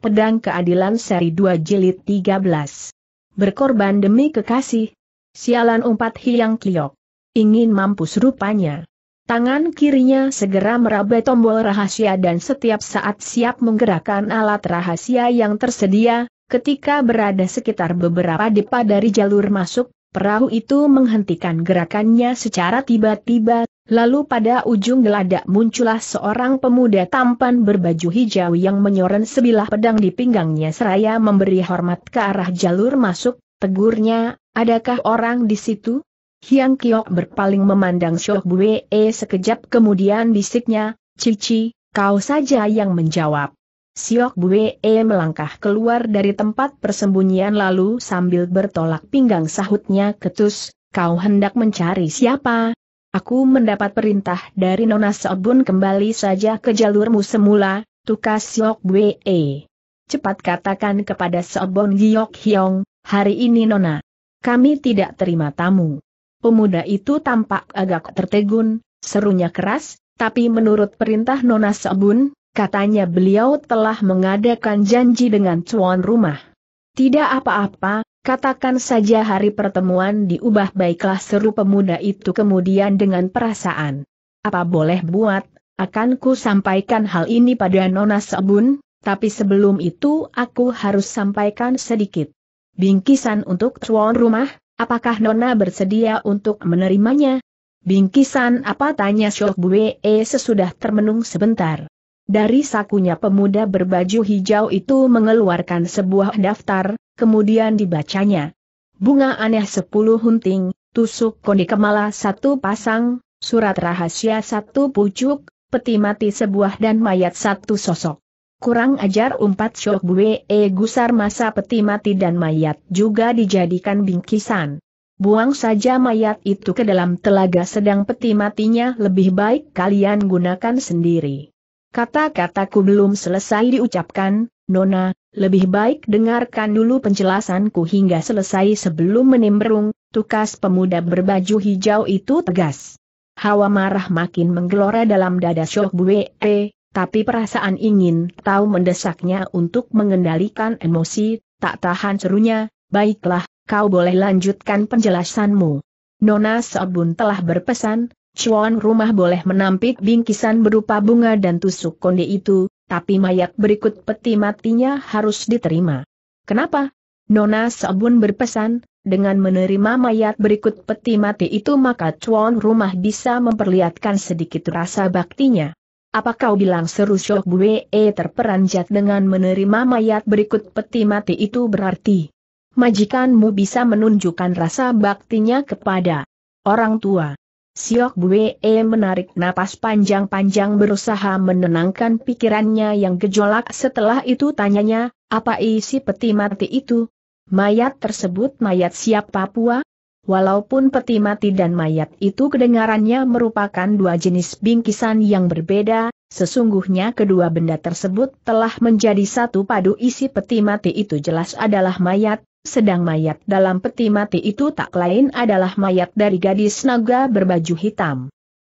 Pedang Keadilan seri 2 jilid 13. Berkorban demi kekasih. Sialan umpat hiang kliok. Ingin mampus rupanya. Tangan kirinya segera meraba tombol rahasia dan setiap saat siap menggerakkan alat rahasia yang tersedia, ketika berada sekitar beberapa depa dari jalur masuk, perahu itu menghentikan gerakannya secara tiba-tiba, Lalu pada ujung geladak muncullah seorang pemuda tampan berbaju hijau yang menyoren sebilah pedang di pinggangnya seraya memberi hormat ke arah jalur masuk, tegurnya, adakah orang di situ? Hiang Kiok berpaling memandang Syok Bue sekejap kemudian bisiknya, Cici, kau saja yang menjawab. Siok Bue melangkah keluar dari tempat persembunyian lalu sambil bertolak pinggang sahutnya ketus, kau hendak mencari siapa? Aku mendapat perintah dari Nona Sobun kembali saja ke jalurmu semula, tukas Siok Bwe. Cepat katakan kepada Sobon Giok Hyong, hari ini Nona. Kami tidak terima tamu. Pemuda itu tampak agak tertegun, serunya keras, tapi menurut perintah Nona Sobun, katanya beliau telah mengadakan janji dengan tuan rumah. Tidak apa-apa, Katakan saja hari pertemuan diubah baiklah seru pemuda itu kemudian dengan perasaan. Apa boleh buat, akan ku sampaikan hal ini pada Nona Sabun, tapi sebelum itu aku harus sampaikan sedikit. Bingkisan untuk tuan rumah, apakah Nona bersedia untuk menerimanya? Bingkisan apa tanya Syok Bue sesudah termenung sebentar. Dari sakunya pemuda berbaju hijau itu mengeluarkan sebuah daftar, kemudian dibacanya. Bunga aneh sepuluh hunting, tusuk kondi kemala satu pasang, surat rahasia satu pucuk, peti mati sebuah dan mayat satu sosok. Kurang ajar umpat syok bue e gusar masa peti mati dan mayat juga dijadikan bingkisan. Buang saja mayat itu ke dalam telaga sedang peti matinya lebih baik kalian gunakan sendiri. Kata-kataku belum selesai diucapkan, Nona, lebih baik dengarkan dulu penjelasanku hingga selesai sebelum menimbrung, tukas pemuda berbaju hijau itu tegas. Hawa marah makin menggelora dalam dada Syok Bue, tapi perasaan ingin tahu mendesaknya untuk mengendalikan emosi, tak tahan serunya, baiklah, kau boleh lanjutkan penjelasanmu. Nona Sobun telah berpesan, Chuan rumah boleh menampik bingkisan berupa bunga dan tusuk konde itu, tapi mayat berikut peti matinya harus diterima. Kenapa? Nona Sabun berpesan, dengan menerima mayat berikut peti mati itu maka Chuan rumah bisa memperlihatkan sedikit rasa baktinya. Apa kau bilang seru Syok Bue terperanjat dengan menerima mayat berikut peti mati itu berarti majikanmu bisa menunjukkan rasa baktinya kepada orang tua. Siok Bue menarik napas panjang-panjang berusaha menenangkan pikirannya yang gejolak setelah itu tanyanya, apa isi peti mati itu? Mayat tersebut mayat siapa pua? Walaupun peti mati dan mayat itu kedengarannya merupakan dua jenis bingkisan yang berbeda, sesungguhnya kedua benda tersebut telah menjadi satu padu isi peti mati itu jelas adalah mayat, sedang mayat dalam peti mati itu tak lain adalah mayat dari gadis naga berbaju hitam.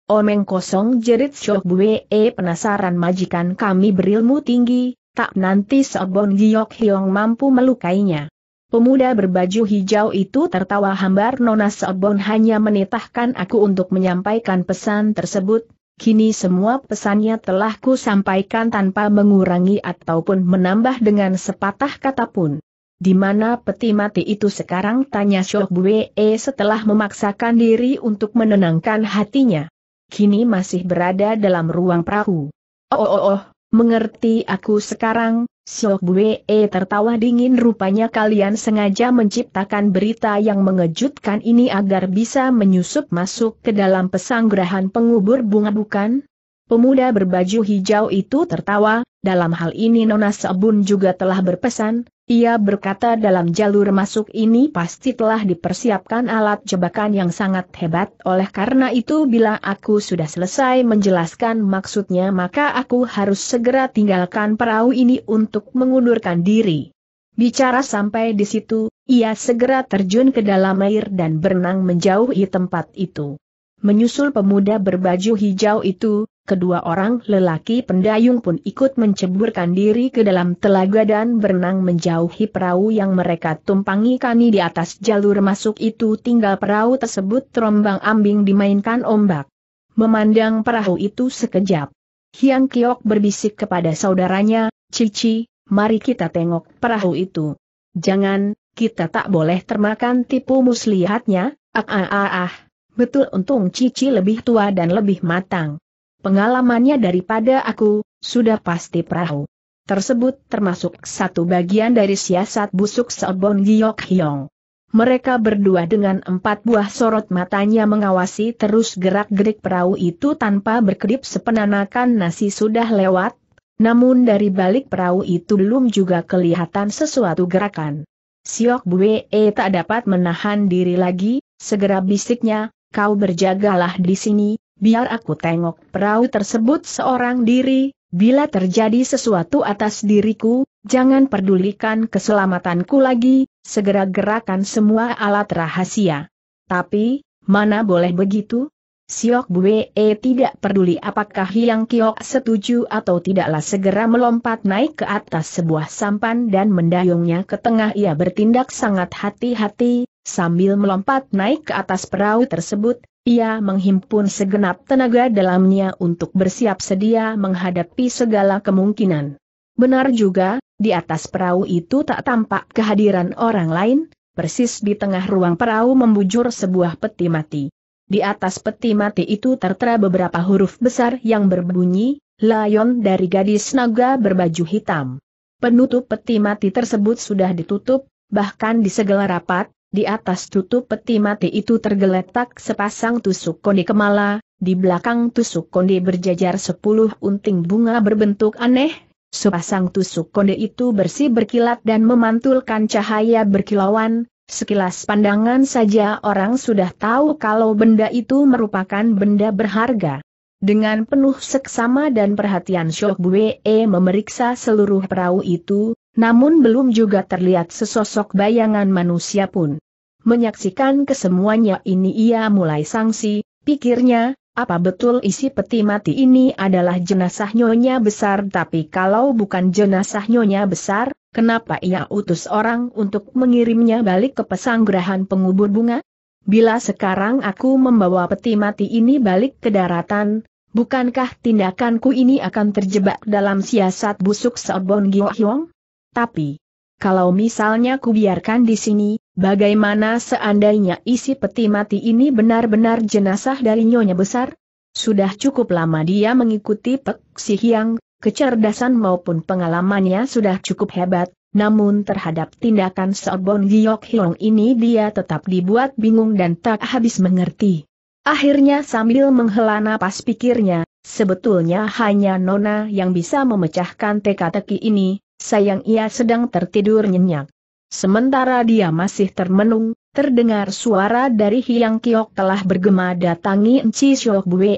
Omeng kosong jerit Syok Bue penasaran majikan kami berilmu tinggi, tak nanti Sobon Giok Hyong mampu melukainya. Pemuda berbaju hijau itu tertawa hambar Nona Sobon hanya menitahkan aku untuk menyampaikan pesan tersebut, kini semua pesannya telah ku sampaikan tanpa mengurangi ataupun menambah dengan sepatah kata pun. Di mana peti mati itu sekarang tanya Syok Bue setelah memaksakan diri untuk menenangkan hatinya. Kini masih berada dalam ruang perahu. Oh oh oh, mengerti aku sekarang, Syok Bue tertawa dingin rupanya kalian sengaja menciptakan berita yang mengejutkan ini agar bisa menyusup masuk ke dalam pesanggerahan pengubur bunga bukan? Pemuda berbaju hijau itu tertawa, dalam hal ini Nona Sabun juga telah berpesan, ia berkata dalam jalur masuk ini pasti telah dipersiapkan alat jebakan yang sangat hebat oleh karena itu bila aku sudah selesai menjelaskan maksudnya maka aku harus segera tinggalkan perahu ini untuk mengundurkan diri. Bicara sampai di situ, ia segera terjun ke dalam air dan berenang menjauhi tempat itu. Menyusul pemuda berbaju hijau itu, kedua orang lelaki pendayung pun ikut menceburkan diri ke dalam telaga dan berenang menjauhi perahu yang mereka tumpangi kami di atas jalur masuk itu tinggal perahu tersebut terombang ambing dimainkan ombak. Memandang perahu itu sekejap. Hiang Kiok berbisik kepada saudaranya, Cici, mari kita tengok perahu itu. Jangan, kita tak boleh termakan tipu muslihatnya, ah ah ah ah. Betul untung Cici lebih tua dan lebih matang pengalamannya daripada aku, sudah pasti perahu. Tersebut termasuk satu bagian dari siasat busuk Sebon Giok Hyong. Mereka berdua dengan empat buah sorot matanya mengawasi terus gerak-gerik perahu itu tanpa berkedip sepenanakan nasi sudah lewat, namun dari balik perahu itu belum juga kelihatan sesuatu gerakan. Siok Bue e tak dapat menahan diri lagi, segera bisiknya, kau berjagalah di sini, biar aku tengok perahu tersebut seorang diri, bila terjadi sesuatu atas diriku, jangan pedulikan keselamatanku lagi, segera gerakan semua alat rahasia. Tapi, mana boleh begitu? Siok Bue e tidak peduli apakah Hyang Kiok setuju atau tidaklah segera melompat naik ke atas sebuah sampan dan mendayungnya ke tengah ia bertindak sangat hati-hati, sambil melompat naik ke atas perahu tersebut, ia menghimpun segenap tenaga dalamnya untuk bersiap sedia menghadapi segala kemungkinan. Benar juga, di atas perahu itu tak tampak kehadiran orang lain, persis di tengah ruang perahu membujur sebuah peti mati. Di atas peti mati itu tertera beberapa huruf besar yang berbunyi, Layon dari gadis naga berbaju hitam. Penutup peti mati tersebut sudah ditutup, bahkan di segala rapat, di atas tutup peti mati itu tergeletak sepasang tusuk konde kemala, di belakang tusuk konde berjajar sepuluh unting bunga berbentuk aneh, sepasang tusuk konde itu bersih berkilat dan memantulkan cahaya berkilauan, sekilas pandangan saja orang sudah tahu kalau benda itu merupakan benda berharga. Dengan penuh seksama dan perhatian Syok Bue memeriksa seluruh perahu itu, namun belum juga terlihat sesosok bayangan manusia pun. Menyaksikan kesemuanya ini ia mulai sangsi, pikirnya, apa betul isi peti mati ini adalah jenazah nyonya besar tapi kalau bukan jenazah nyonya besar, kenapa ia utus orang untuk mengirimnya balik ke pesanggrahan pengubur bunga? Bila sekarang aku membawa peti mati ini balik ke daratan, bukankah tindakanku ini akan terjebak dalam siasat busuk Sebon Gyohyong? Tapi, kalau misalnya ku biarkan di sini, bagaimana seandainya isi peti mati ini benar-benar jenazah dari nyonya besar? Sudah cukup lama dia mengikuti Pek Si Hyang, kecerdasan maupun pengalamannya sudah cukup hebat, namun terhadap tindakan Sebon Giok Hyong ini dia tetap dibuat bingung dan tak habis mengerti. Akhirnya sambil menghela napas pikirnya, sebetulnya hanya Nona yang bisa memecahkan teka-teki ini, sayang ia sedang tertidur nyenyak. Sementara dia masih termenung, terdengar suara dari Hyang Kiok telah bergema datangi Enci Syok Bue,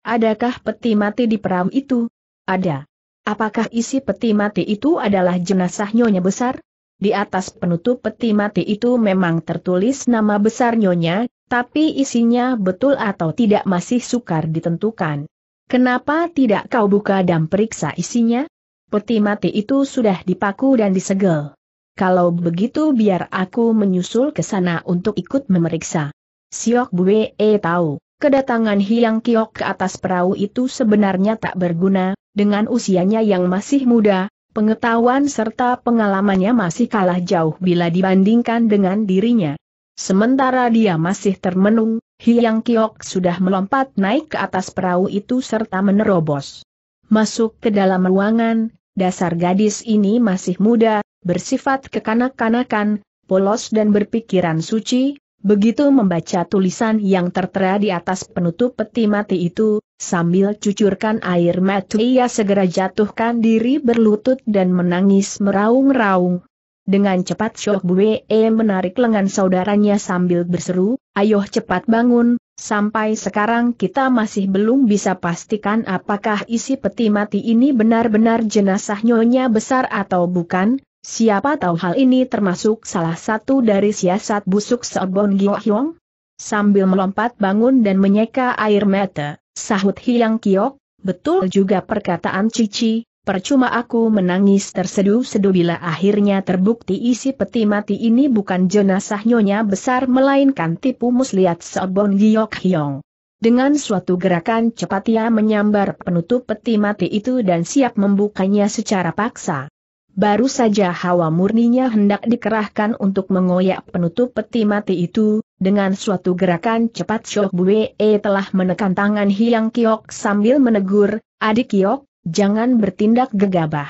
adakah peti mati di perahu itu? Ada. Apakah isi peti mati itu adalah jenazah nyonya besar? Di atas penutup peti mati itu memang tertulis nama besar nyonya, tapi isinya betul atau tidak masih sukar ditentukan. Kenapa tidak kau buka dan periksa isinya? Peti mati itu sudah dipaku dan disegel. Kalau begitu biar aku menyusul ke sana untuk ikut memeriksa. Siok Bue e tahu, kedatangan Hiang Kiok ke atas perahu itu sebenarnya tak berguna, dengan usianya yang masih muda, pengetahuan serta pengalamannya masih kalah jauh bila dibandingkan dengan dirinya. Sementara dia masih termenung, Hiang Kiok sudah melompat naik ke atas perahu itu serta menerobos. Masuk ke dalam ruangan, dasar gadis ini masih muda, bersifat kekanak-kanakan, polos dan berpikiran suci, begitu membaca tulisan yang tertera di atas penutup peti mati itu, sambil cucurkan air mata ia segera jatuhkan diri berlutut dan menangis meraung-raung. Dengan cepat Syok Bue menarik lengan saudaranya sambil berseru, ayo cepat bangun, sampai sekarang kita masih belum bisa pastikan apakah isi peti mati ini benar-benar jenazah nyonya besar atau bukan, siapa tahu hal ini termasuk salah satu dari siasat busuk Sebon Hyong? Sambil melompat bangun dan menyeka air mata, sahut Hyang Kiok, Betul juga perkataan Cici, percuma aku menangis terseduh-seduh bila akhirnya terbukti isi peti mati ini bukan jenazah nyonya besar melainkan tipu muslihat Sobon Giok Hyong. Dengan suatu gerakan cepat ia menyambar penutup peti mati itu dan siap membukanya secara paksa. Baru saja hawa murninya hendak dikerahkan untuk mengoyak penutup peti mati itu, dengan suatu gerakan cepat Syok Bue telah menekan tangan Hiang Kiok sambil menegur, adik Kiok, jangan bertindak gegabah.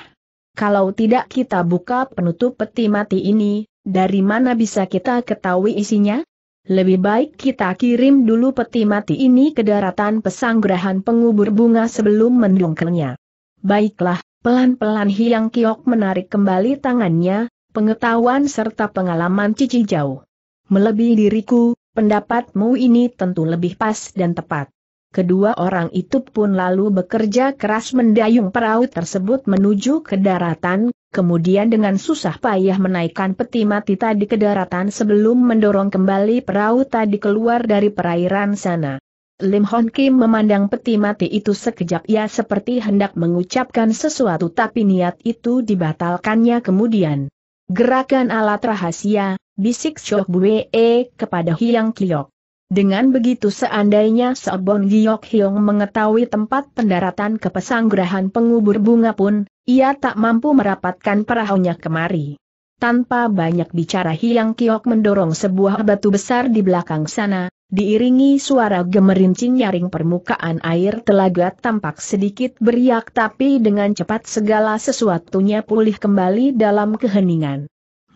Kalau tidak kita buka penutup peti mati ini, dari mana bisa kita ketahui isinya? Lebih baik kita kirim dulu peti mati ini ke daratan pesanggrahan pengubur bunga sebelum mendongkelnya. Baiklah, Pelan-pelan Hiang Kiok menarik kembali tangannya, pengetahuan serta pengalaman Cici jauh. Melebihi diriku, pendapatmu ini tentu lebih pas dan tepat. Kedua orang itu pun lalu bekerja keras mendayung perahu tersebut menuju ke daratan, kemudian dengan susah payah menaikkan peti mati tadi ke daratan sebelum mendorong kembali perahu tadi keluar dari perairan sana. Lim Hon Kim memandang peti mati itu sekejap ia seperti hendak mengucapkan sesuatu tapi niat itu dibatalkannya kemudian. Gerakan alat rahasia, bisik Chok Bue kepada Hiang Kliok. Dengan begitu seandainya Sobon Giok Hyong mengetahui tempat pendaratan ke pesanggrahan pengubur bunga pun, ia tak mampu merapatkan perahunya kemari. Tanpa banyak bicara Hiang Kiok mendorong sebuah batu besar di belakang sana, Diiringi suara gemerincing nyaring permukaan air telaga tampak sedikit beriak tapi dengan cepat segala sesuatunya pulih kembali dalam keheningan.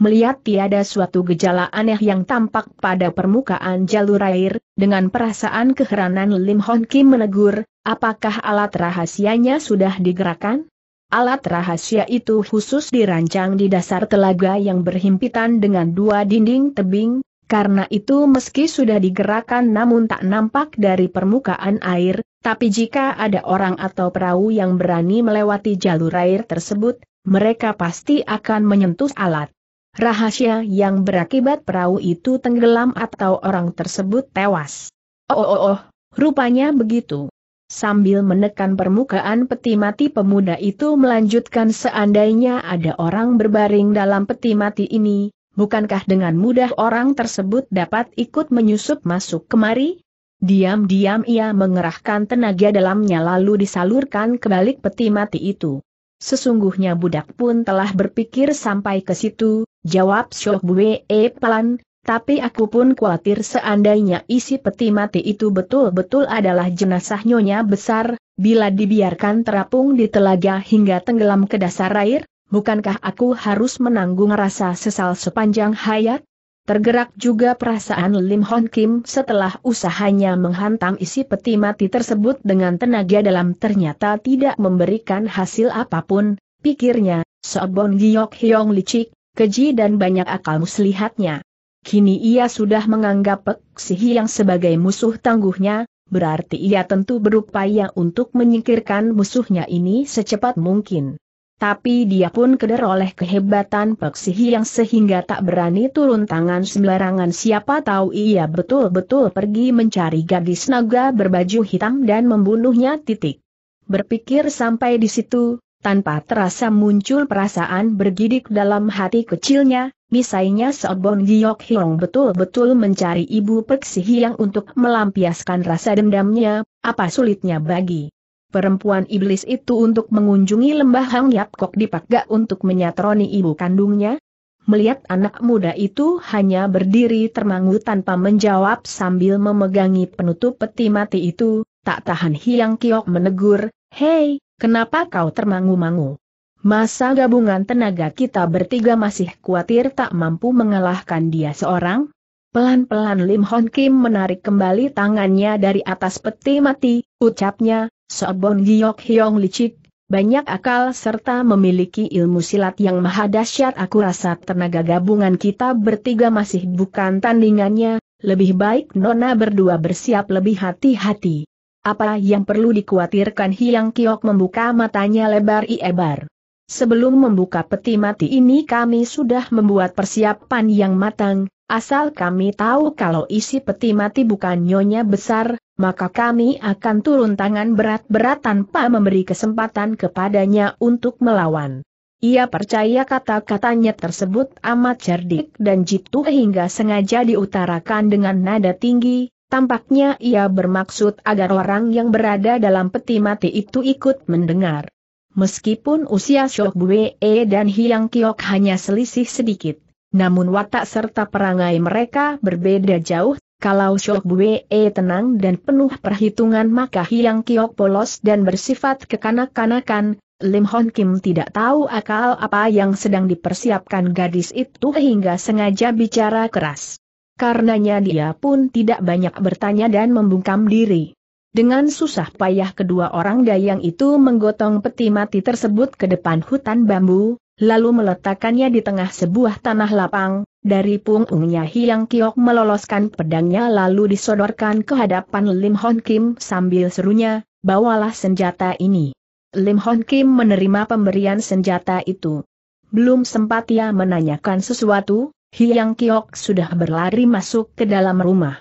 Melihat tiada suatu gejala aneh yang tampak pada permukaan jalur air, dengan perasaan keheranan Lim Hon Kim menegur, apakah alat rahasianya sudah digerakkan? Alat rahasia itu khusus dirancang di dasar telaga yang berhimpitan dengan dua dinding tebing, karena itu meski sudah digerakkan namun tak nampak dari permukaan air, tapi jika ada orang atau perahu yang berani melewati jalur air tersebut, mereka pasti akan menyentuh alat. Rahasia yang berakibat perahu itu tenggelam atau orang tersebut tewas. Oh oh oh, rupanya begitu. Sambil menekan permukaan peti mati pemuda itu melanjutkan seandainya ada orang berbaring dalam peti mati ini, bukankah dengan mudah orang tersebut dapat ikut menyusup masuk kemari? Diam-diam ia mengerahkan tenaga dalamnya lalu disalurkan ke balik peti mati itu. Sesungguhnya budak pun telah berpikir sampai ke situ, jawab Syok Bue E pelan, tapi aku pun khawatir seandainya isi peti mati itu betul-betul adalah jenazah nyonya besar, bila dibiarkan terapung di telaga hingga tenggelam ke dasar air, bukankah aku harus menanggung rasa sesal sepanjang hayat? Tergerak juga perasaan Lim Hon Kim setelah usahanya menghantam isi peti mati tersebut dengan tenaga dalam ternyata tidak memberikan hasil apa pun, pikirnya, Sobon Giok Hyong licik, keji dan banyak akal muslihatnya. Kini ia sudah menganggap Pek Si Hyang sebagai musuh tangguhnya, berarti ia tentu berupaya untuk menyingkirkan musuhnya ini secepat mungkin tapi dia pun keder oleh kehebatan Peksi yang sehingga tak berani turun tangan sembarangan siapa tahu ia betul-betul pergi mencari gadis naga berbaju hitam dan membunuhnya titik. Berpikir sampai di situ, tanpa terasa muncul perasaan bergidik dalam hati kecilnya, misalnya Sobon Giok Hyong betul-betul mencari ibu Peksi yang untuk melampiaskan rasa dendamnya, apa sulitnya bagi perempuan iblis itu untuk mengunjungi lembah Hang Yap Kok dipakga untuk menyatroni ibu kandungnya? Melihat anak muda itu hanya berdiri termangu tanpa menjawab sambil memegangi penutup peti mati itu, tak tahan Hiang Kiok menegur, Hei, kenapa kau termangu-mangu? Masa gabungan tenaga kita bertiga masih khawatir tak mampu mengalahkan dia seorang? Pelan-pelan Lim Hon Kim menarik kembali tangannya dari atas peti mati, ucapnya, Sobon Giok Hyong licik, banyak akal serta memiliki ilmu silat yang maha dahsyat aku rasa tenaga gabungan kita bertiga masih bukan tandingannya, lebih baik Nona berdua bersiap lebih hati-hati. Apa yang perlu dikhawatirkan Hyang Kiok membuka matanya lebar iebar. sebelum membuka peti mati ini kami sudah membuat persiapan yang matang, asal kami tahu kalau isi peti mati bukan nyonya besar, maka kami akan turun tangan berat-berat tanpa memberi kesempatan kepadanya untuk melawan. Ia percaya kata-katanya tersebut amat cerdik dan jitu hingga sengaja diutarakan dengan nada tinggi, tampaknya ia bermaksud agar orang yang berada dalam peti mati itu ikut mendengar. Meskipun usia Shok Bue dan Hiang Kiok hanya selisih sedikit, namun watak serta perangai mereka berbeda jauh, kalau Shok Bue tenang dan penuh perhitungan maka Hiang Kiok polos dan bersifat kekanak-kanakan, Lim Hon Kim tidak tahu akal apa yang sedang dipersiapkan gadis itu hingga sengaja bicara keras. Karenanya dia pun tidak banyak bertanya dan membungkam diri. Dengan susah payah kedua orang dayang itu menggotong peti mati tersebut ke depan hutan bambu, lalu meletakkannya di tengah sebuah tanah lapang, dari punggungnya Hiang Kiok meloloskan pedangnya lalu disodorkan ke hadapan Lim Hon Kim sambil serunya, bawalah senjata ini. Lim Hon Kim menerima pemberian senjata itu. Belum sempat ia menanyakan sesuatu, Hyang Kiok sudah berlari masuk ke dalam rumah.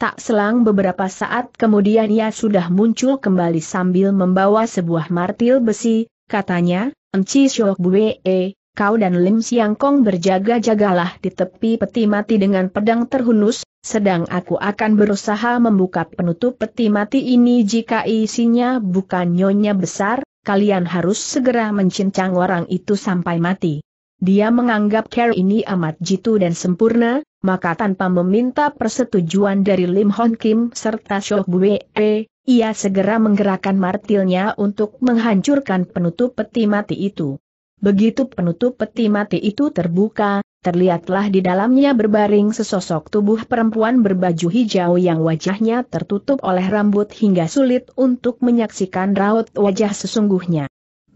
Tak selang beberapa saat kemudian ia sudah muncul kembali sambil membawa sebuah martil besi, katanya, Enci Syok Bue, kau dan Lim Siang Kong berjaga-jagalah di tepi peti mati dengan pedang terhunus, sedang aku akan berusaha membuka penutup peti mati ini jika isinya bukan nyonya besar, kalian harus segera mencincang orang itu sampai mati. Dia menganggap care ini amat jitu dan sempurna, maka tanpa meminta persetujuan dari Lim Hon Kim serta Shok Bue, ia segera menggerakkan martilnya untuk menghancurkan penutup peti mati itu. Begitu penutup peti mati itu terbuka, terlihatlah di dalamnya berbaring sesosok tubuh perempuan berbaju hijau yang wajahnya tertutup oleh rambut hingga sulit untuk menyaksikan raut wajah sesungguhnya.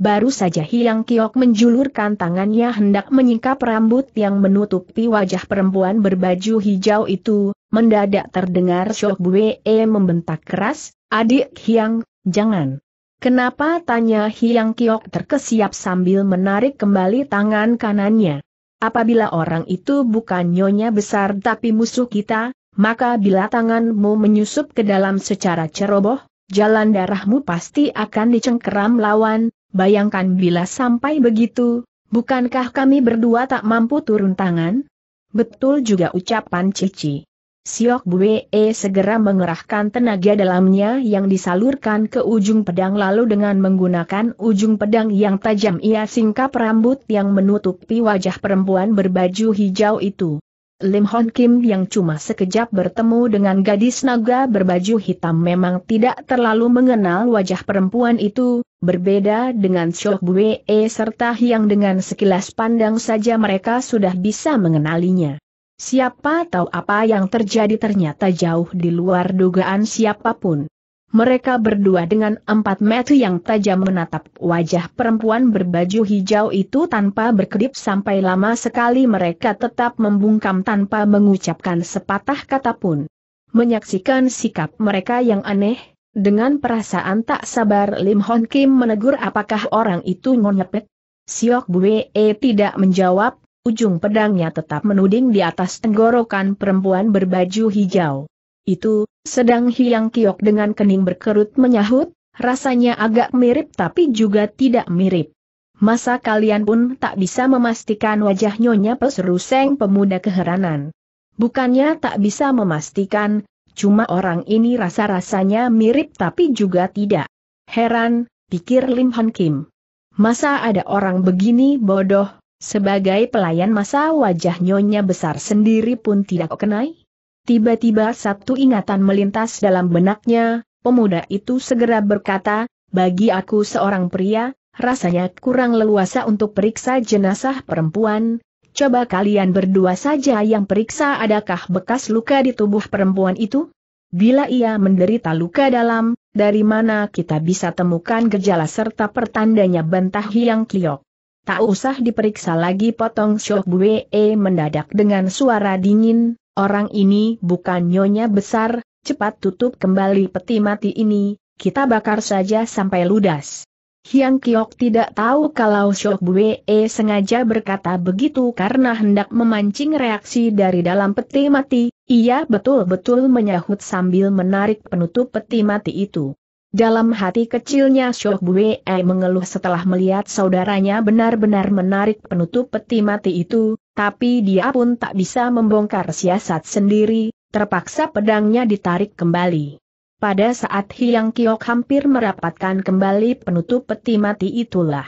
Baru saja Hiang Kiok menjulurkan tangannya hendak menyingkap rambut yang menutupi wajah perempuan berbaju hijau itu, mendadak terdengar Syok Bue membentak keras, adik Hiang, jangan. Kenapa tanya Hiang Kiok terkesiap sambil menarik kembali tangan kanannya. Apabila orang itu bukan nyonya besar tapi musuh kita, maka bila tanganmu menyusup ke dalam secara ceroboh, jalan darahmu pasti akan dicengkeram lawan, bayangkan bila sampai begitu, bukankah kami berdua tak mampu turun tangan? Betul juga ucapan Cici. Siok Bue e segera mengerahkan tenaga dalamnya yang disalurkan ke ujung pedang lalu dengan menggunakan ujung pedang yang tajam ia singkap rambut yang menutupi wajah perempuan berbaju hijau itu. Lim Hon Kim yang cuma sekejap bertemu dengan gadis naga berbaju hitam memang tidak terlalu mengenal wajah perempuan itu, berbeda dengan Siok Bue e serta yang dengan sekilas pandang saja mereka sudah bisa mengenalinya. Siapa tahu apa yang terjadi ternyata jauh di luar dugaan siapa pun. Mereka berdua dengan empat mata yang tajam menatap wajah perempuan berbaju hijau itu tanpa berkedip sampai lama sekali mereka tetap membungkam tanpa mengucapkan sepatah kata pun. Menyaksikan sikap mereka yang aneh, dengan perasaan tak sabar Lim Hon Kim menegur apakah orang itu ngonyepet. Siok Bue tidak menjawab, ujung pedangnya tetap menuding di atas tenggorokan perempuan berbaju hijau. Itu, sedang Hiang Kiok dengan kening berkerut menyahut, rasanya agak mirip tapi juga tidak mirip. Masa kalian pun tak bisa memastikan wajah nyonya peseru seng pemuda keheranan. Bukannya tak bisa memastikan, cuma orang ini rasa-rasanya mirip tapi juga tidak. Heran, pikir Lim Han Kim. Masa ada orang begini bodoh, sebagai pelayan masa wajah nyonya besar sendiri pun tidak kenai. Tiba-tiba satu ingatan melintas dalam benaknya, pemuda itu segera berkata, bagi aku seorang pria, rasanya kurang leluasa untuk periksa jenazah perempuan, coba kalian berdua saja yang periksa adakah bekas luka di tubuh perempuan itu? Bila ia menderita luka dalam, dari mana kita bisa temukan gejala serta pertandanya bantah Hiang Kliok? Tak usah diperiksa lagi potong Syok Bue mendadak dengan suara dingin, orang ini bukan nyonya besar, cepat tutup kembali peti mati ini, kita bakar saja sampai ludas. Hyang Kiok tidak tahu kalau Shok Bue sengaja berkata begitu karena hendak memancing reaksi dari dalam peti mati, ia betul-betul menyahut sambil menarik penutup peti mati itu. Dalam hati kecilnya Shok Bue mengeluh setelah melihat saudaranya benar-benar menarik penutup peti mati itu, tapi dia pun tak bisa membongkar siasat sendiri, terpaksa pedangnya ditarik kembali. Pada saat Hyang Kiok hampir merapatkan kembali penutup peti mati itulah.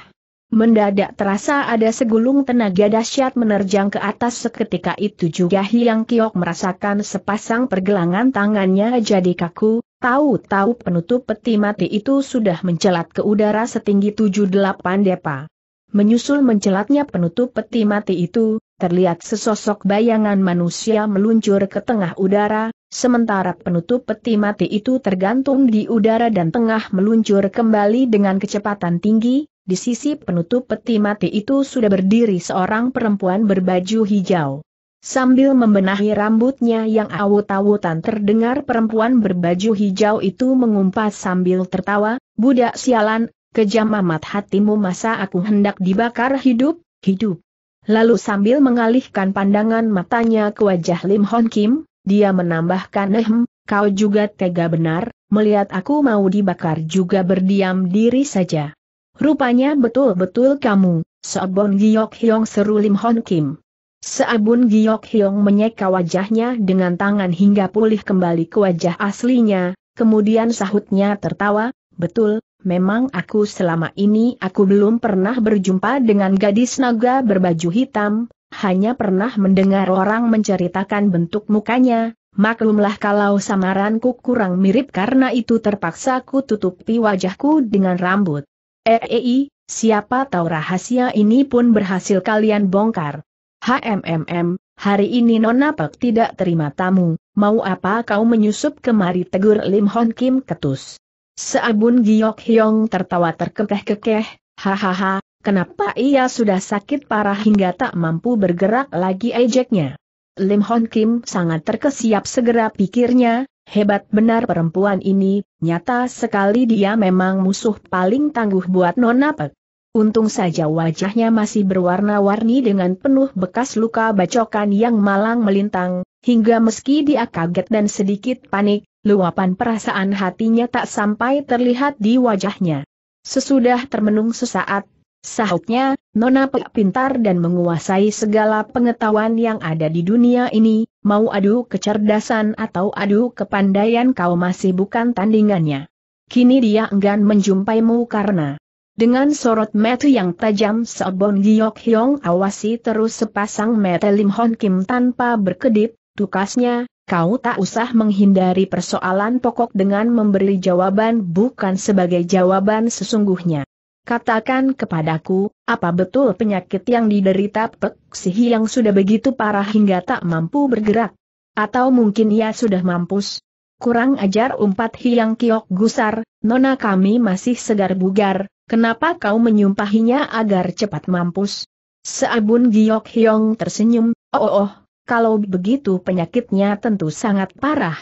Mendadak terasa ada segulung tenaga dahsyat menerjang ke atas seketika itu juga Hyang Kiok merasakan sepasang pergelangan tangannya jadi kaku, tahu-tahu penutup peti mati itu sudah mencelat ke udara setinggi 7-8 depa. Menyusul mencelatnya penutup peti mati itu, terlihat sesosok bayangan manusia meluncur ke tengah udara, sementara penutup peti mati itu tergantung di udara dan tengah meluncur kembali dengan kecepatan tinggi, di sisi penutup peti mati itu sudah berdiri seorang perempuan berbaju hijau. Sambil membenahi rambutnya yang awut-awutan terdengar perempuan berbaju hijau itu mengumpat sambil tertawa, budak sialan, kejam amat hatimu masa aku hendak dibakar hidup, hidup. Lalu sambil mengalihkan pandangan matanya ke wajah Lim Hon Kim, dia menambahkan ehm, kau juga tega benar, melihat aku mau dibakar juga berdiam diri saja. Rupanya betul-betul kamu, Seabun Giok Hyong seru Lim Hon Kim. Seabun Giok Hyong menyeka wajahnya dengan tangan hingga pulih kembali ke wajah aslinya, kemudian sahutnya tertawa, betul, memang aku selama ini aku belum pernah berjumpa dengan gadis naga berbaju hitam, hanya pernah mendengar orang menceritakan bentuk mukanya, maklumlah kalau samaranku kurang mirip karena itu terpaksa ku tutupi wajahku dengan rambut. Eh, eh, eh siapa tahu rahasia ini pun berhasil kalian bongkar. HMMM, hari ini Nona Pek tidak terima tamu, mau apa kau menyusup kemari tegur Lim Hon Kim ketus. Seabun Giok Hyong tertawa terkekeh-kekeh, hahaha, kenapa ia sudah sakit parah hingga tak mampu bergerak lagi ejeknya. Lim Hon Kim sangat terkesiap segera pikirnya, hebat benar perempuan ini, nyata sekali dia memang musuh paling tangguh buat Nona Pek. Untung saja wajahnya masih berwarna-warni dengan penuh bekas luka bacokan yang malang melintang, hingga meski dia kaget dan sedikit panik, luapan perasaan hatinya tak sampai terlihat di wajahnya. Sesudah termenung sesaat, sahutnya, Nona Pek pintar dan menguasai segala pengetahuan yang ada di dunia ini, mau adu kecerdasan atau adu kepandaian kau masih bukan tandingannya. Kini dia enggan menjumpaimu karena dengan sorot mata yang tajam Sobon Giok Hyong awasi terus sepasang mata Lim Hon Kim tanpa berkedip, tukasnya, Kau tak usah menghindari persoalan pokok dengan memberi jawaban bukan sebagai jawaban sesungguhnya. Katakan kepadaku, apa betul penyakit yang diderita Pek Sihi yang sudah begitu parah hingga tak mampu bergerak? Atau mungkin ia sudah mampus? Kurang ajar umpat Hiang Kiok gusar, nona kami masih segar bugar, kenapa kau menyumpahinya agar cepat mampus? Seabun Giok Hyong tersenyum, oh oh oh, kalau begitu penyakitnya tentu sangat parah.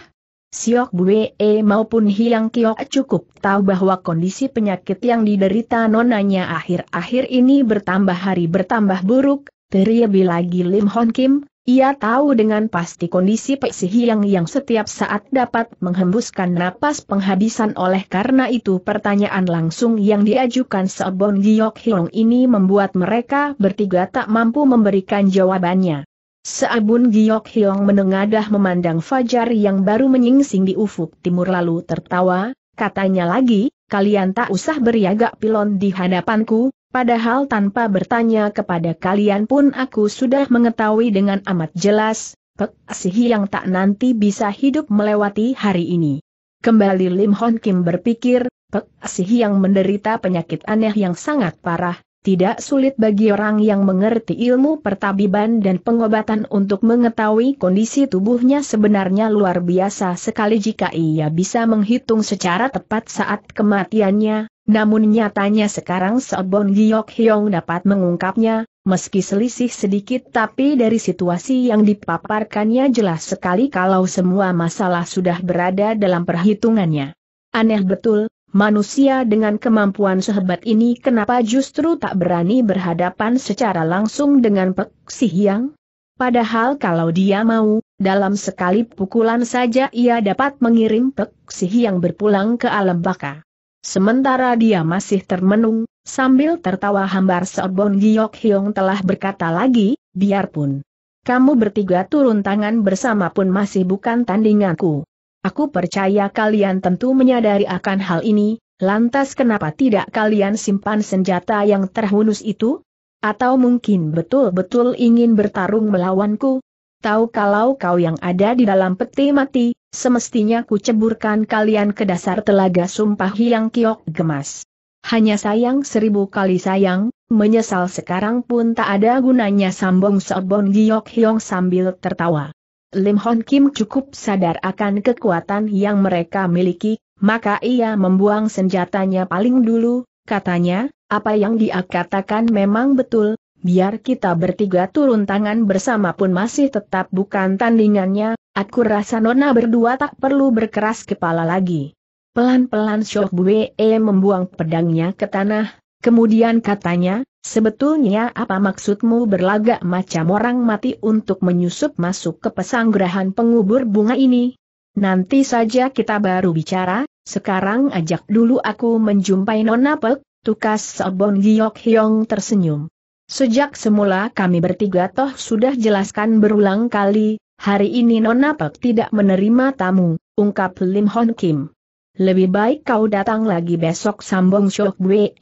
Siok Bue maupun Hiang Kiok cukup tahu bahwa kondisi penyakit yang diderita nonanya akhir-akhir ini bertambah hari bertambah buruk, terlebih lagi Lim Hon Kim, ia tahu dengan pasti kondisi Pek Si Hiang yang setiap saat dapat menghembuskan napas penghabisan oleh karena itu pertanyaan langsung yang diajukan Sebon Giok Hyong ini membuat mereka bertiga tak mampu memberikan jawabannya. Seabun Giok Hyong menengadah memandang Fajar yang baru menyingsing di ufuk timur lalu tertawa, katanya lagi, kalian tak usah beriagak pilon di hadapanku, padahal tanpa bertanya kepada kalian pun aku sudah mengetahui dengan amat jelas, Pek Sih yang tak nanti bisa hidup melewati hari ini. Kembali Lim Hon Kim berpikir, Pek Sih yang menderita penyakit aneh yang sangat parah, tidak sulit bagi orang yang mengerti ilmu pertabiban dan pengobatan untuk mengetahui kondisi tubuhnya sebenarnya luar biasa sekali jika ia bisa menghitung secara tepat saat kematiannya, namun nyatanya sekarang Sobon Giok Hyong dapat mengungkapnya, meski selisih sedikit tapi dari situasi yang dipaparkannya jelas sekali kalau semua masalah sudah berada dalam perhitungannya. Aneh betul, manusia dengan kemampuan sehebat ini kenapa justru tak berani berhadapan secara langsung dengan Pek Si Hyang? Padahal kalau dia mau, dalam sekali pukulan saja ia dapat mengirim Pek Si Hyang berpulang ke alam baka. Sementara dia masih termenung, sambil tertawa hambar Seobon Giok Hyong telah berkata lagi, biarpun kamu bertiga turun tangan bersama pun masih bukan tandinganku. Aku percaya kalian tentu menyadari akan hal ini, lantas kenapa tidak kalian simpan senjata yang terhunus itu? Atau mungkin betul-betul ingin bertarung melawanku? Tahu kalau kau yang ada di dalam peti mati, semestinya ku ceburkan kalian ke dasar telaga sumpah yang kiok gemas. Hanya sayang seribu kali sayang, menyesal sekarang pun tak ada gunanya sambung Sobon Giok Hyong sambil tertawa. Lim Hon Kim cukup sadar akan kekuatan yang mereka miliki, maka ia membuang senjatanya paling dulu, katanya, apa yang dia katakan memang betul, biar kita bertiga turun tangan bersama pun masih tetap bukan tandingannya, aku rasa nona berdua tak perlu berkeras kepala lagi. Pelan-pelan Syok Bue membuang pedangnya ke tanah, kemudian katanya, Sebetulnya apa maksudmu berlagak macam orang mati untuk menyusup masuk ke pesanggerahan pengubur bunga ini? Nanti saja kita baru bicara, sekarang ajak dulu aku menjumpai Nona Pek, tukas Sabon Giok Hyong tersenyum. Sejak semula kami bertiga toh sudah jelaskan berulang kali, hari ini Nona Pek tidak menerima tamu, ungkap Lim Hon Kim. Lebih baik kau datang lagi besok sambung Shok Bwe.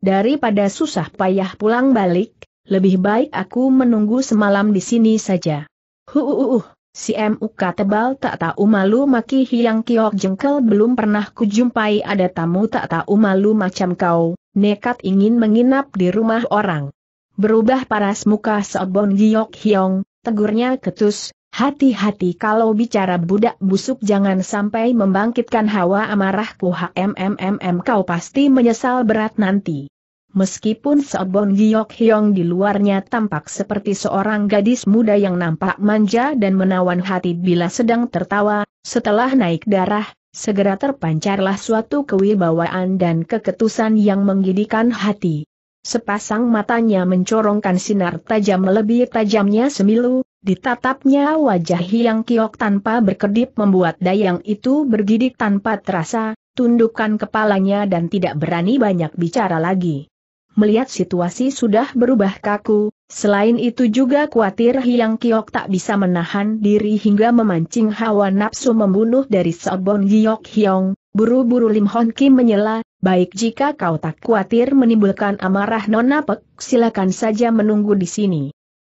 Daripada susah payah pulang balik, lebih baik aku menunggu semalam di sini saja. Huuuh, si MUK tebal tak tahu malu maki hiang kiok jengkel belum pernah kujumpai ada tamu tak tahu malu macam kau, nekat ingin menginap di rumah orang. Berubah paras muka Sobon Giok Hiong, tegurnya ketus, hati-hati kalau bicara budak busuk jangan sampai membangkitkan hawa amarahku HMMMM kau pasti menyesal berat nanti. Meskipun Sobon Giok Hyong di luarnya tampak seperti seorang gadis muda yang nampak manja dan menawan hati bila sedang tertawa, setelah naik darah, segera terpancarlah suatu kewibawaan dan keketusan yang menggidikan hati. Sepasang matanya mencorongkan sinar tajam lebih tajamnya semilu, ditatapnya wajah Hyang Kiok tanpa berkedip membuat dayang itu bergidik tanpa terasa, tundukkan kepalanya dan tidak berani banyak bicara lagi melihat situasi sudah berubah kaku, selain itu juga khawatir Hiang Kiok tak bisa menahan diri hingga memancing hawa nafsu membunuh dari Sobon Giok Hyong, buru-buru Lim Hon Kim menyela, baik jika kau tak khawatir menimbulkan amarah Nona Pek, silakan saja menunggu di sini.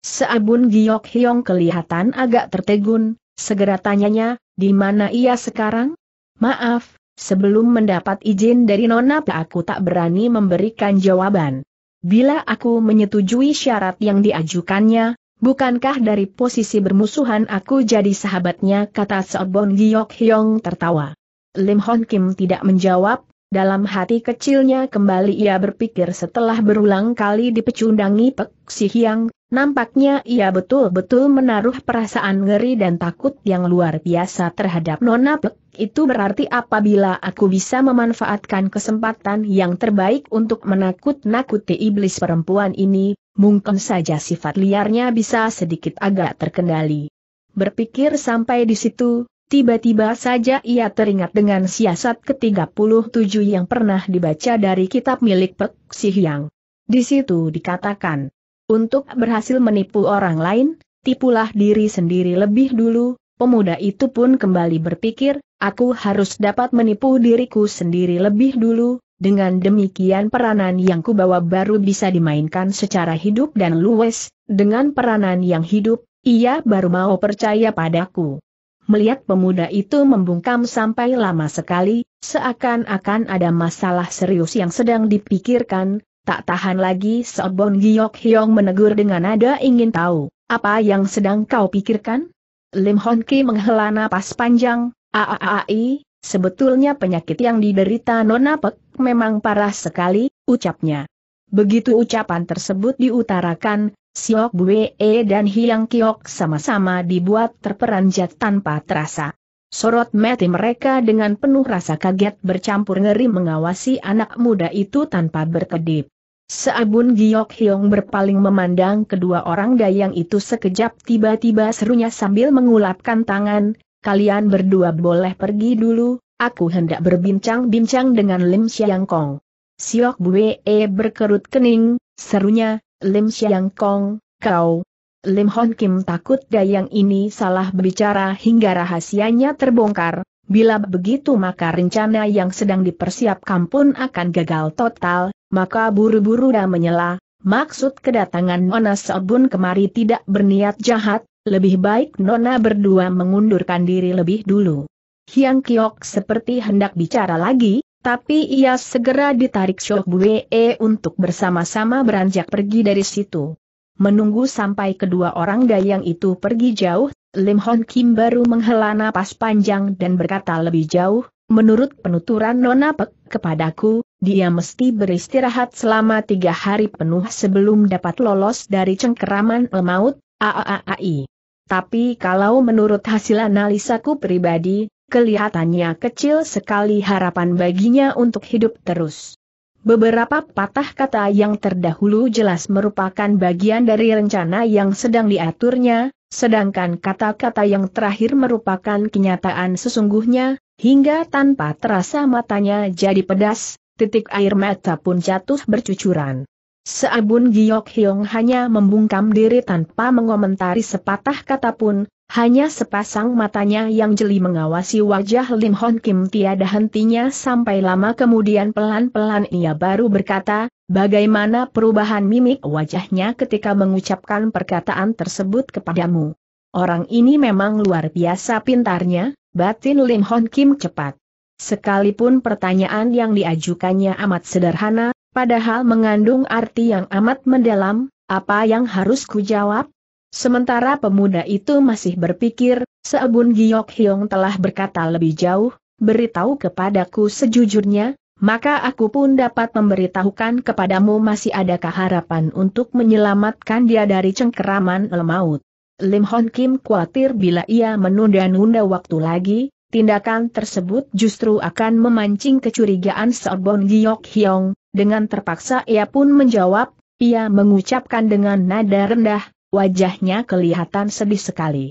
Seabun Giok Hyong kelihatan agak tertegun, segera tanyanya, di mana ia sekarang? Maaf, Sebelum mendapat izin dari Nona aku tak berani memberikan jawaban. Bila aku menyetujui syarat yang diajukannya, bukankah dari posisi bermusuhan aku jadi sahabatnya kata Sobon Giok Hyong tertawa. Lim Hon Kim tidak menjawab, dalam hati kecilnya kembali ia berpikir setelah berulang kali dipecundangi Pek Si Hyang, nampaknya ia betul-betul menaruh perasaan ngeri dan takut yang luar biasa terhadap Nona Pek itu berarti apabila aku bisa memanfaatkan kesempatan yang terbaik untuk menakut-nakuti iblis perempuan ini, mungkin saja sifat liarnya bisa sedikit agak terkendali. Berpikir sampai di situ, tiba-tiba saja ia teringat dengan siasat ke-37 yang pernah dibaca dari kitab milik Pek Si Hyang. Di situ dikatakan, untuk berhasil menipu orang lain, tipulah diri sendiri lebih dulu, pemuda itu pun kembali berpikir, Aku harus dapat menipu diriku sendiri lebih dulu, dengan demikian peranan yang kubawa baru bisa dimainkan secara hidup dan luwes, dengan peranan yang hidup, ia baru mau percaya padaku. Melihat pemuda itu membungkam sampai lama sekali, seakan-akan ada masalah serius yang sedang dipikirkan, tak tahan lagi Sobon Giok Hyong menegur dengan nada ingin tahu, apa yang sedang kau pikirkan? Lim Hon Ki menghela napas panjang, Aaai, sebetulnya penyakit yang diderita Nona Pek memang parah sekali, ucapnya. Begitu ucapan tersebut diutarakan, Siok Bue dan Hiang Kiok sama-sama dibuat terperanjat tanpa terasa. Sorot mati mereka dengan penuh rasa kaget bercampur ngeri mengawasi anak muda itu tanpa berkedip. Seabun Giok Hyong berpaling memandang kedua orang dayang itu sekejap tiba-tiba serunya sambil mengulapkan tangan, kalian berdua boleh pergi dulu, aku hendak berbincang-bincang dengan Lim Siang Kong. Siok Bue berkerut kening, serunya, Lim Siang Kong, kau. Lim Hon Kim takut dayang ini salah berbicara hingga rahasianya terbongkar, bila begitu maka rencana yang sedang dipersiapkan pun akan gagal total, maka buru-buru dah menyela, maksud kedatangan Nona Sobun kemari tidak berniat jahat, lebih baik Nona berdua mengundurkan diri lebih dulu. Hiang Kiok seperti hendak bicara lagi, tapi ia segera ditarik Syok Bue untuk bersama-sama beranjak pergi dari situ. Menunggu sampai kedua orang dayang itu pergi jauh, Lim Hon Kim baru menghela napas panjang dan berkata lebih jauh, menurut penuturan Nona Pek kepadaku, dia mesti beristirahat selama tiga hari penuh sebelum dapat lolos dari cengkeraman lemaut, AAAI. Tapi kalau menurut hasil analisaku pribadi, kelihatannya kecil sekali harapan baginya untuk hidup terus. Beberapa patah kata yang terdahulu jelas merupakan bagian dari rencana yang sedang diaturnya, sedangkan kata-kata yang terakhir merupakan kenyataan sesungguhnya, hingga tanpa terasa matanya jadi pedas, titik air mata pun jatuh bercucuran. Seabun Giok Hyong hanya membungkam diri tanpa mengomentari sepatah kata pun, hanya sepasang matanya yang jeli mengawasi wajah Lim Hon Kim tiada hentinya sampai lama kemudian pelan-pelan ia baru berkata, bagaimana perubahan mimik wajahnya ketika mengucapkan perkataan tersebut kepadamu. Orang ini memang luar biasa pintarnya, batin Lim Hon Kim cepat. Sekalipun pertanyaan yang diajukannya amat sederhana, padahal mengandung arti yang amat mendalam, apa yang harus kujawab? Sementara pemuda itu masih berpikir, Seabun Giok Hyong telah berkata lebih jauh, beritahu kepadaku sejujurnya, maka aku pun dapat memberitahukan kepadamu masih adakah harapan untuk menyelamatkan dia dari cengkeraman lemaut. Lim Hon Kim khawatir bila ia menunda-nunda waktu lagi, tindakan tersebut justru akan memancing kecurigaan Seobon Giok Hyong, dengan terpaksa ia pun menjawab, ia mengucapkan dengan nada rendah, wajahnya kelihatan sedih sekali.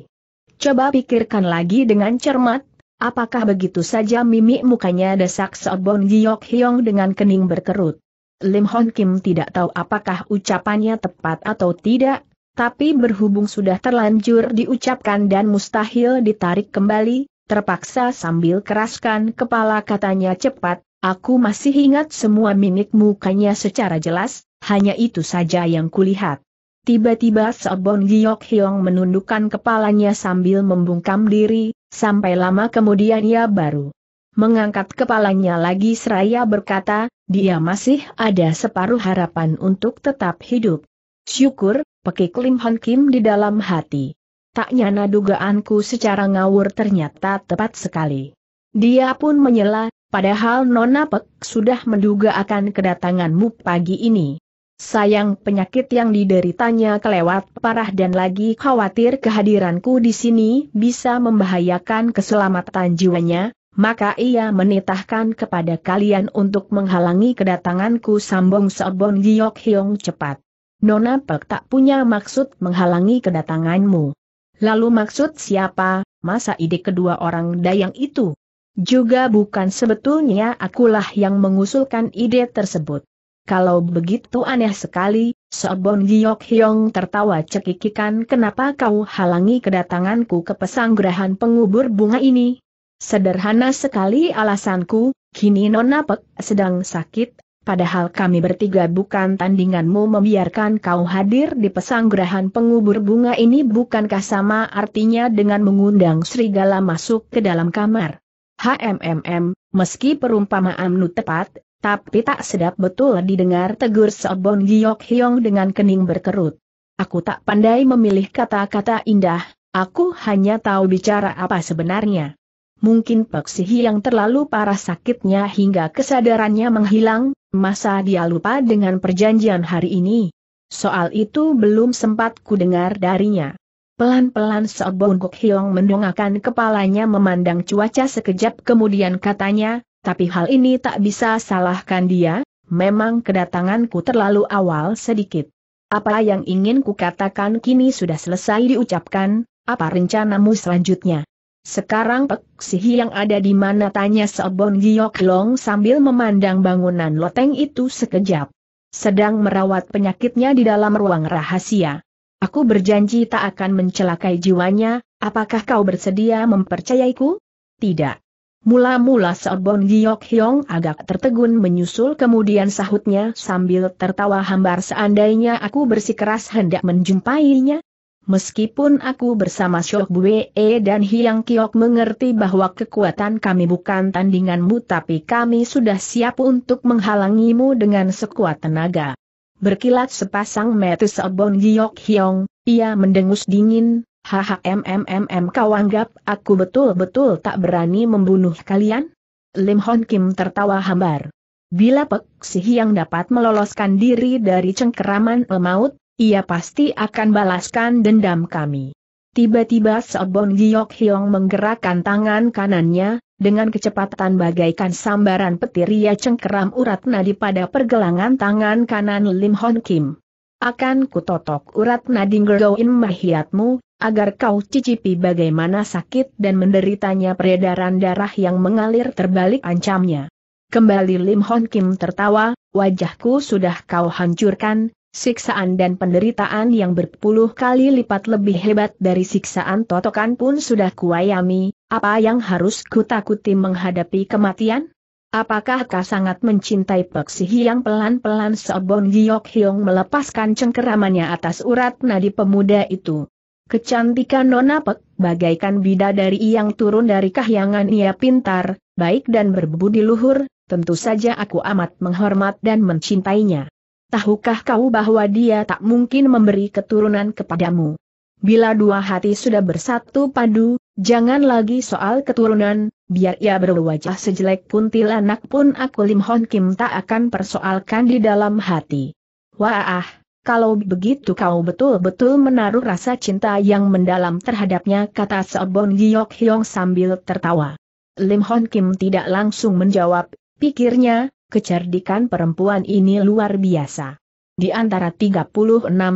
Coba pikirkan lagi dengan cermat, apakah begitu saja mimik mukanya desak Seobon Giok Hyong dengan kening berkerut. Lim Hon Kim tidak tahu apakah ucapannya tepat atau tidak, tapi berhubung sudah terlanjur diucapkan dan mustahil ditarik kembali, Terpaksa sambil keraskan kepala katanya cepat, aku masih ingat semua mimik mukanya secara jelas, hanya itu saja yang kulihat. Tiba-tiba Sobon Giok Hyong menundukkan kepalanya sambil membungkam diri, sampai lama kemudian ia baru mengangkat kepalanya lagi seraya berkata, dia masih ada separuh harapan untuk tetap hidup. Syukur, pekik Lim Hon Kim di dalam hati. Tak nyana dugaanku secara ngawur ternyata tepat sekali. Dia pun menyela, padahal Nona Pek sudah menduga akan kedatanganmu pagi ini. Sayang penyakit yang dideritanya kelewat parah dan lagi khawatir kehadiranku di sini bisa membahayakan keselamatan jiwanya, maka ia menitahkan kepada kalian untuk menghalangi kedatanganku sambung Sobon Giok Hyong cepat. Nona Pek tak punya maksud menghalangi kedatanganmu. Lalu maksud siapa, masa ide kedua orang dayang itu? Juga bukan sebetulnya akulah yang mengusulkan ide tersebut. Kalau begitu aneh sekali, Sobon Giok Hyong tertawa cekikikan kenapa kau halangi kedatanganku ke pesanggerahan pengubur bunga ini? Sederhana sekali alasanku, kini Nona Pek sedang sakit, padahal kami bertiga bukan tandinganmu membiarkan kau hadir di pesanggerahan pengubur bunga ini bukankah sama artinya dengan mengundang serigala masuk ke dalam kamar. HMMM, meski perumpamaanmu tepat, tapi tak sedap betul didengar tegur Sobon Giok Hyong dengan kening berkerut. Aku tak pandai memilih kata-kata indah, aku hanya tahu bicara apa sebenarnya. Mungkin Peksihi yang terlalu parah sakitnya hingga kesadarannya menghilang, Masa dia lupa dengan perjanjian hari ini? Soal itu belum sempat ku dengar darinya. Pelan-pelan Seobon Kok Hyong mendongakkan kepalanya memandang cuaca sekejap kemudian katanya, tapi hal ini tak bisa salahkan dia, memang kedatanganku terlalu awal sedikit. Apa yang ingin kukatakan kini sudah selesai diucapkan, apa rencanamu selanjutnya? Sekarang Pek Sihi yang ada di mana tanya Seobon Giok Long sambil memandang bangunan loteng itu sekejap. Sedang merawat penyakitnya di dalam ruang rahasia. Aku berjanji tak akan mencelakai jiwanya, apakah kau bersedia mempercayaiku? Tidak. Mula-mula Seobon Giok Hyong agak tertegun menyusul kemudian sahutnya sambil tertawa hambar seandainya aku bersikeras hendak menjumpainya. Meskipun aku bersama Shok Bue dan Hyang Kiok mengerti bahwa kekuatan kami bukan tandinganmu tapi kami sudah siap untuk menghalangimu dengan sekuat tenaga. Berkilat sepasang mata Sebon Giok Hyong, ia mendengus dingin, haha mmm kau anggap aku betul-betul tak berani membunuh kalian? Lim Hon Kim tertawa hambar. Bila Pek Si Hyang dapat meloloskan diri dari cengkeraman maut, ia pasti akan balaskan dendam kami. Tiba-tiba Sebon Giok Hyong menggerakkan tangan kanannya, dengan kecepatan bagaikan sambaran petir ia cengkeram urat nadi pada pergelangan tangan kanan Lim Hon Kim. Akan kutotok urat nadi gergoin mahiatmu, agar kau cicipi bagaimana sakit dan menderitanya peredaran darah yang mengalir terbalik ancamnya. Kembali Lim Hon Kim tertawa, wajahku sudah kau hancurkan, siksaan dan penderitaan yang berpuluh kali lipat lebih hebat dari siksaan totokan pun sudah kuayami, apa yang harus kutakuti menghadapi kematian? Apakah kau sangat mencintai Pek yang pelan-pelan Sobon Giok Hyong melepaskan cengkeramannya atas urat nadi pemuda itu? Kecantikan Nona Pek bagaikan bidadari yang turun dari kahyangan ia pintar, baik dan berbudi luhur, tentu saja aku amat menghormat dan mencintainya. Tahukah kau bahwa dia tak mungkin memberi keturunan kepadamu? Bila dua hati sudah bersatu padu, Jangan lagi soal keturunan, biar ia berwajah sejelek kuntilanak pun aku Lim Hon Kim tak akan persoalkan di dalam hati. Wah, kalau begitu kau betul-betul menaruh rasa cinta yang mendalam terhadapnya kata Seobon Giok Hyong sambil tertawa. Lim Hon Kim tidak langsung menjawab, pikirnya, kecerdikan perempuan ini luar biasa. Di antara 36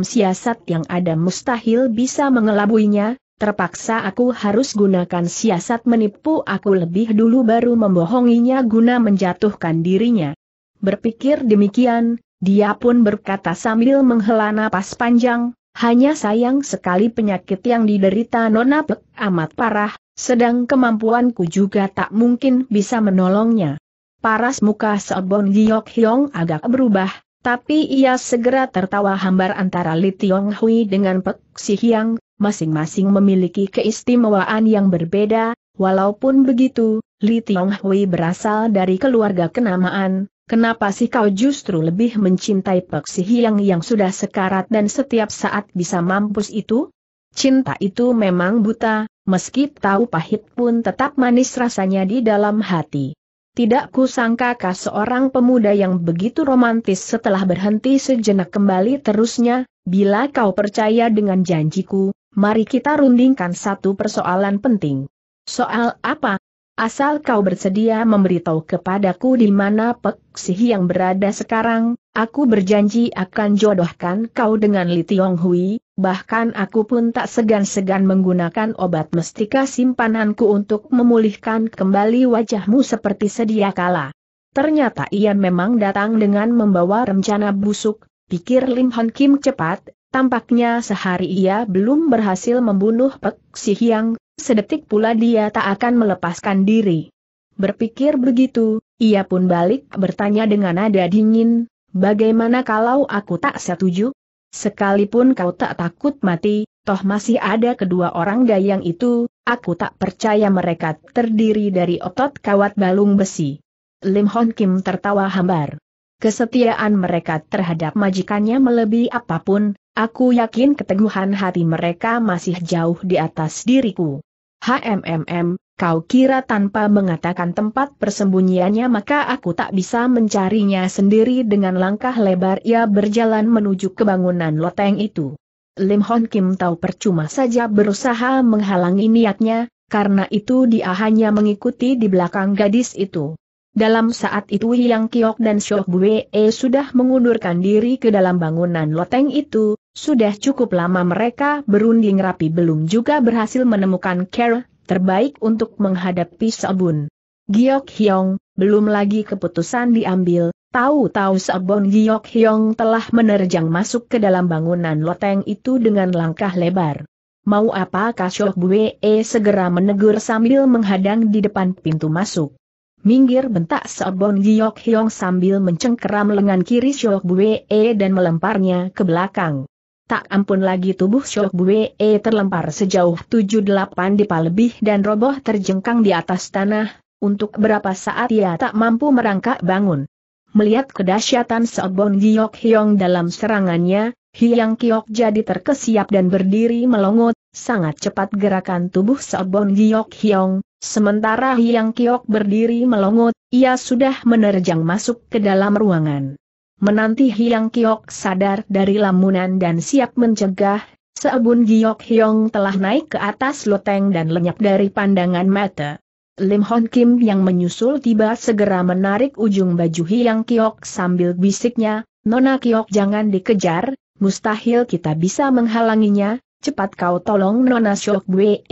siasat yang ada mustahil bisa mengelabuinya, terpaksa aku harus gunakan siasat menipu aku lebih dulu baru membohonginya guna menjatuhkan dirinya. Berpikir demikian, dia pun berkata sambil menghela napas panjang, hanya sayang sekali penyakit yang diderita Nona Pek amat parah, sedang kemampuanku juga tak mungkin bisa menolongnya. Paras muka Sebon Giok Hyong agak berubah, tapi ia segera tertawa hambar antara Li Tiong Hui dengan Pek Si Hyang, masing-masing memiliki keistimewaan yang berbeda, walaupun begitu, Li Tiong Hui berasal dari keluarga kenamaan, kenapa sih kau justru lebih mencintai Pek Si Hyang yang sudah sekarat dan setiap saat bisa mampus itu? Cinta itu memang buta, meski tahu pahit pun tetap manis rasanya di dalam hati. Tidak kusangka seorang pemuda yang begitu romantis setelah berhenti sejenak kembali terusnya, bila kau percaya dengan janjiku, Mari kita rundingkan satu persoalan penting. Soal apa? Asal kau bersedia memberitahu kepadaku di mana Pek Sih yang berada sekarang, aku berjanji akan jodohkan kau dengan Li Tiong Hui, bahkan aku pun tak segan-segan menggunakan obat mestika simpananku untuk memulihkan kembali wajahmu seperti sedia kala. Ternyata ia memang datang dengan membawa rencana busuk, pikir Lim Hon Kim cepat, Tampaknya sehari ia belum berhasil membunuh Pek Si Hyang, sedetik pula dia tak akan melepaskan diri. Berpikir begitu, ia pun balik bertanya dengan nada dingin, bagaimana kalau aku tak setuju? Sekalipun kau tak takut mati, toh masih ada kedua orang dayang itu, aku tak percaya mereka terdiri dari otot kawat balung besi. Lim Hon Kim tertawa hambar. Kesetiaan mereka terhadap majikannya melebihi apa pun, Aku yakin keteguhan hati mereka masih jauh di atas diriku. HMMM, kau kira tanpa mengatakan tempat persembunyiannya maka aku tak bisa mencarinya sendiri dengan langkah lebar ia berjalan menuju ke bangunan loteng itu. Lim Hon Kim tahu percuma saja berusaha menghalangi niatnya, karena itu dia hanya mengikuti di belakang gadis itu. Dalam saat itu Yang Kiok dan Syok Bue sudah mengundurkan diri ke dalam bangunan loteng itu, sudah cukup lama mereka berunding rapi belum juga berhasil menemukan care terbaik untuk menghadapi Sabun. Giok Hyong, belum lagi keputusan diambil, tahu-tahu Sabun Giok Hyong telah menerjang masuk ke dalam bangunan loteng itu dengan langkah lebar. Mau apa Kasyok Bue segera menegur sambil menghadang di depan pintu masuk. Minggir bentak Sabon Giok Hyong sambil mencengkeram lengan kiri Syok Bue dan melemparnya ke belakang. Tak ampun lagi tubuh Syok Bue terlempar sejauh 7-8 dipa lebih dan roboh terjengkang di atas tanah, untuk berapa saat ia tak mampu merangkak bangun. Melihat kedahsyatan Sabon Giok Hyong dalam serangannya, Hyang Kiok jadi terkesiap dan berdiri melongot, sangat cepat gerakan tubuh Sabon Giok Hyong, Sementara Hyang Kiok berdiri melongot, ia sudah menerjang masuk ke dalam ruangan. Menanti Hyang Kiok sadar dari lamunan dan siap mencegah, Seebun Giok Hyong telah naik ke atas loteng dan lenyap dari pandangan mata. Lim Hon Kim yang menyusul tiba segera menarik ujung baju Hyang Kiok sambil bisiknya, Nona Kiok jangan dikejar, mustahil kita bisa menghalanginya, cepat kau tolong Nona Syok Bue.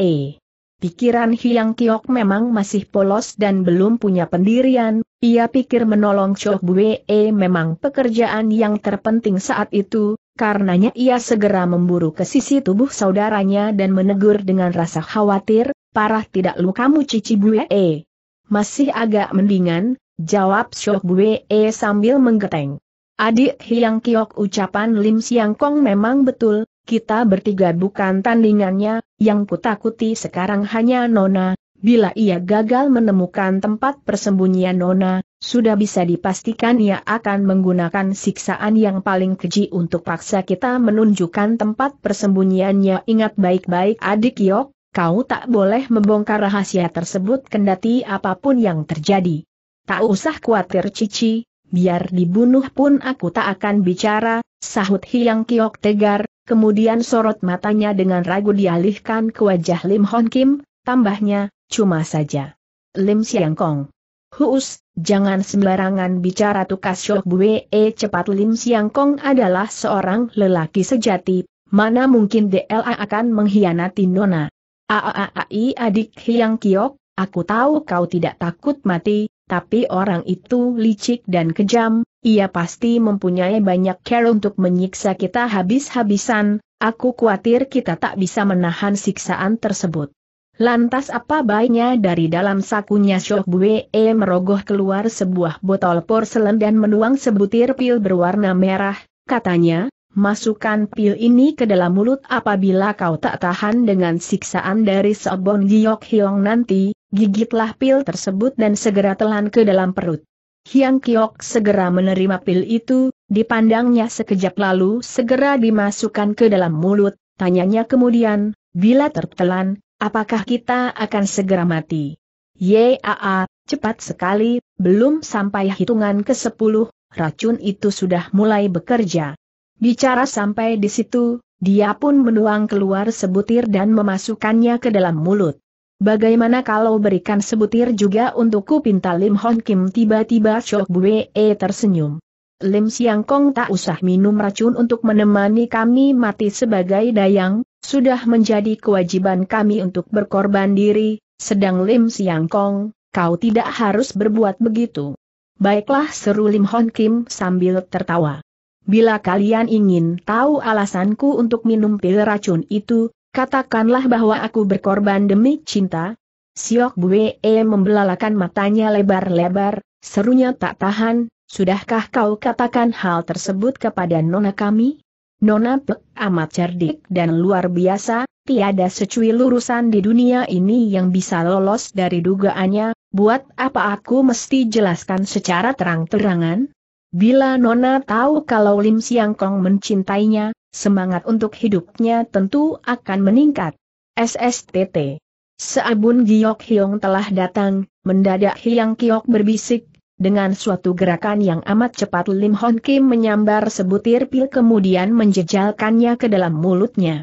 Pikiran Hyang Kiok memang masih polos dan belum punya pendirian, ia pikir menolong Chok Bue memang pekerjaan yang terpenting saat itu, karenanya ia segera memburu ke sisi tubuh saudaranya dan menegur dengan rasa khawatir, parah tidak lu kamu Cici Bue Masih agak mendingan, jawab Chok Bue sambil menggeteng. Adik Hyang Kiok ucapan Lim Siang Kong memang betul, kita bertiga bukan tandingannya, yang kutakuti sekarang hanya Nona, bila ia gagal menemukan tempat persembunyian Nona, sudah bisa dipastikan ia akan menggunakan siksaan yang paling keji untuk paksa kita menunjukkan tempat persembunyiannya. Ingat baik-baik adik Yok, kau tak boleh membongkar rahasia tersebut kendati apa pun yang terjadi. Tak usah khawatir Cici, biar dibunuh pun aku tak akan bicara, sahut Hiang Kiok tegar, Kemudian sorot matanya dengan ragu dialihkan ke wajah Lim Hon Kim, tambahnya, cuma saja. Lim Siang Kong. Huus, jangan sembarangan bicara tukas Syok Bue e cepat Lim Siang Kong adalah seorang lelaki sejati, mana mungkin DLA akan mengkhianati Nona. Aaai adik Hyang Kiok, aku tahu kau tidak takut mati, tapi orang itu licik dan kejam, ia pasti mempunyai banyak care untuk menyiksa kita habis-habisan, aku khawatir kita tak bisa menahan siksaan tersebut. Lantas apa baiknya dari dalam sakunya Syok Bue merogoh keluar sebuah botol porselen dan menuang sebutir pil berwarna merah, katanya, masukkan pil ini ke dalam mulut apabila kau tak tahan dengan siksaan dari Sobon Giok Hyong nanti, gigitlah pil tersebut dan segera telan ke dalam perut. Hyang Kiok segera menerima pil itu, dipandangnya sekejap lalu segera dimasukkan ke dalam mulut, tanyanya kemudian, bila tertelan, apakah kita akan segera mati? Yaa, cepat sekali, belum sampai hitungan ke sepuluh, racun itu sudah mulai bekerja. Bicara sampai di situ, dia pun menuang keluar sebutir dan memasukkannya ke dalam mulut. Bagaimana kalau berikan sebutir juga untukku pinta Lim Hon Kim tiba-tiba Chok Bue tersenyum. Lim Siang Kong tak usah minum racun untuk menemani kami mati sebagai dayang, sudah menjadi kewajiban kami untuk berkorban diri, sedang Lim Siang Kong, kau tidak harus berbuat begitu. Baiklah seru Lim Hon Kim sambil tertawa. Bila kalian ingin tahu alasanku untuk minum pil racun itu, Katakanlah bahwa aku berkorban demi cinta. Siok Bue membelalakan matanya lebar-lebar, serunya tak tahan, sudahkah kau katakan hal tersebut kepada nona kami? Nona Plek amat cerdik dan luar biasa, tiada secuil lurusan di dunia ini yang bisa lolos dari dugaannya, buat apa aku mesti jelaskan secara terang-terangan? Bila Nona tahu kalau Lim Siang Kong mencintainya, semangat untuk hidupnya tentu akan meningkat. SSTT. Seabun Giok Hyong telah datang, mendadak Hyang Kiok berbisik, Dengan suatu gerakan yang amat cepat Lim Hon Kim menyambar sebutir pil kemudian menjejalkannya ke dalam mulutnya.